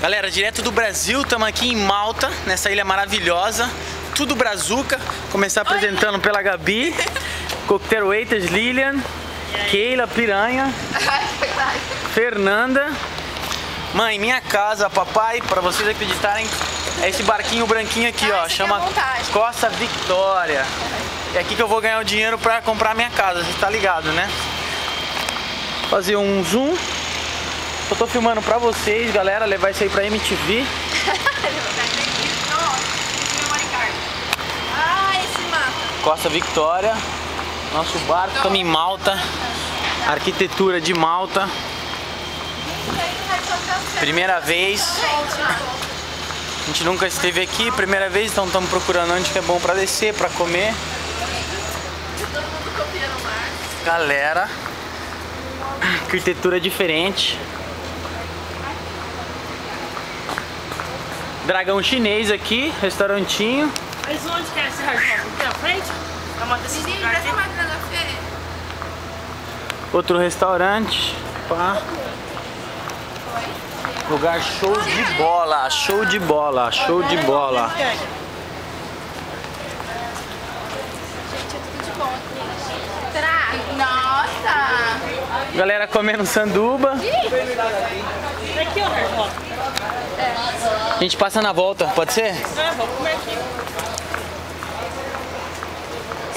Galera, direto do Brasil, estamos aqui em Malta, nessa ilha maravilhosa. Tudo brazuca. Começar apresentando pela Gabi, Cocktail Waiters, Lilian, Keila, Piranha, Fernanda. Mãe, minha casa, papai, para vocês acreditarem, é esse barquinho branquinho aqui, ó, esse chama é. Costa Victoria. É aqui que eu vou ganhar o dinheiro para comprar minha casa, você tá ligado, né? Fazer um zoom. Eu tô filmando pra vocês, galera, levar isso aí pra MTV. Costa Victoria, nosso barco, estamos em Malta, arquitetura de Malta, primeira vez, a gente nunca esteve aqui, primeira vez, então estamos procurando onde que é bom pra descer, pra comer. Galera, arquitetura diferente. Dragão chinês aqui, restaurantinho. Mas onde que é esse hardcore? Aqui na frente? É uma desses lugares. Outro restaurante. Pá. Lugar show de bola, show de bola, show de bola. Gente, é tudo de bom aqui. Será? Nossa! Galera comendo sanduba. Aqui é o hardcore. A gente passa na volta, pode ser? Ah, vou comer aqui.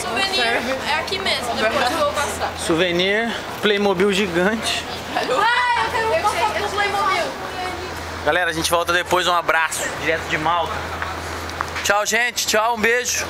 Souvenir. É aqui mesmo, depois eu vou passar. Souvenir, Playmobil gigante. Ah, eu quero uma foto do Playmobil. Galera, a gente volta depois. Um abraço, direto de Malta. Tchau, gente. Tchau, um beijo.